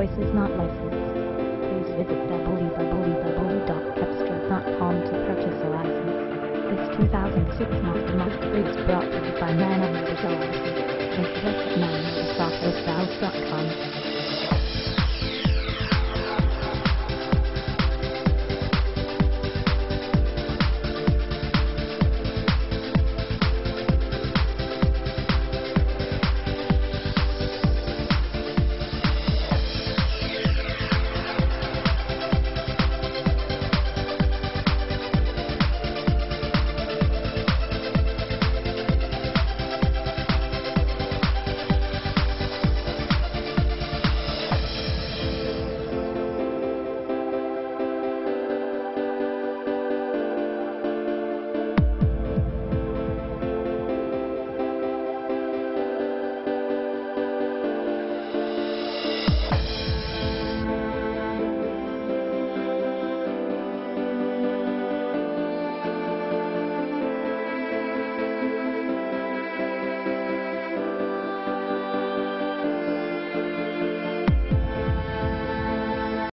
voice is not licensed. Please visit www.cepstral.com to purchase a license. This 2006 Mazda Master is brought to you by Nano Visual License. Visit us at nanosoftware.com.